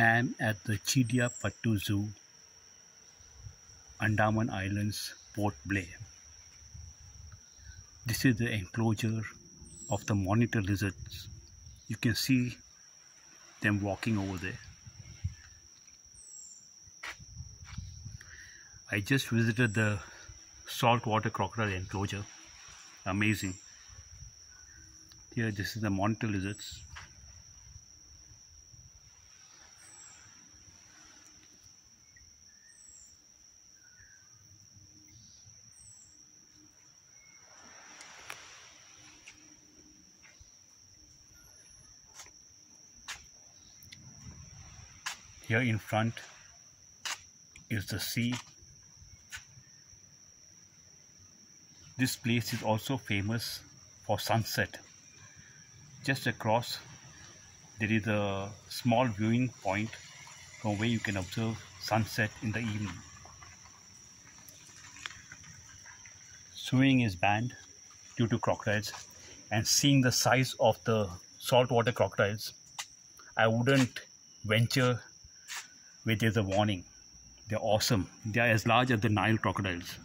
am at the Chedia Pattu Zoo, Andaman Islands, Port Blair. This is the enclosure of the monitor lizards. You can see them walking over there. I just visited the saltwater crocodile enclosure. Amazing. Here, this is the monitor lizards. Here in front is the sea. This place is also famous for sunset. Just across there is a small viewing point from where you can observe sunset in the evening. Swimming is banned due to crocodiles and seeing the size of the saltwater crocodiles, I wouldn't venture where there's a warning. They're awesome. They are as large as the Nile crocodiles.